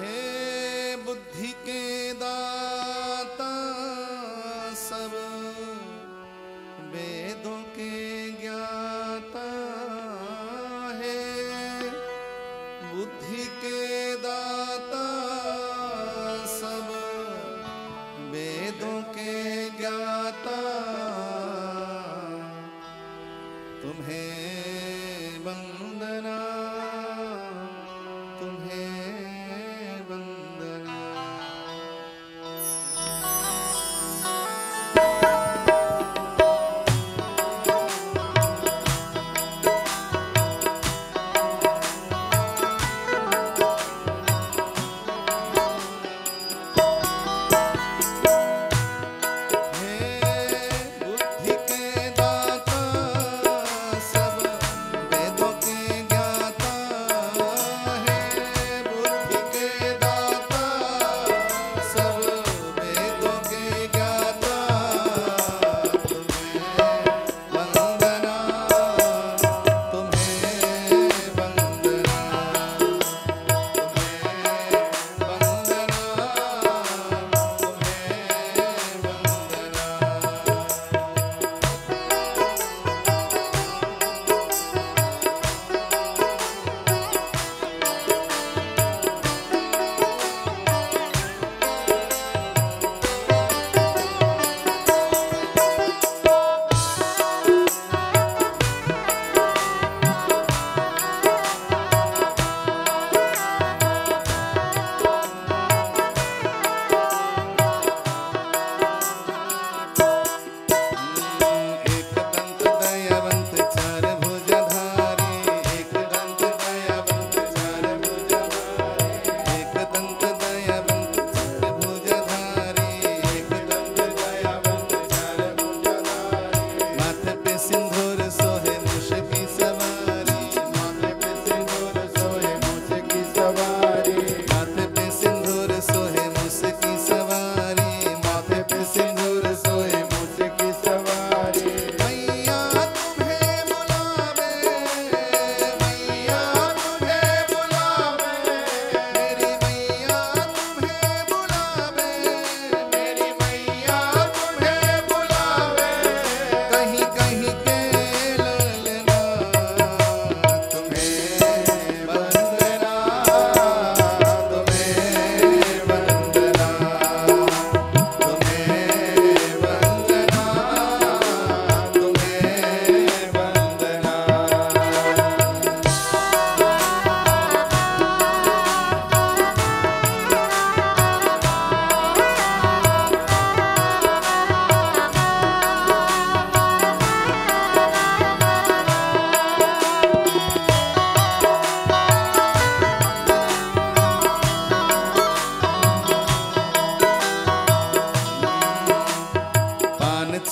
हे बुद्धि के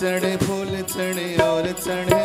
चढ़े फूल चढ़े और चढ़े।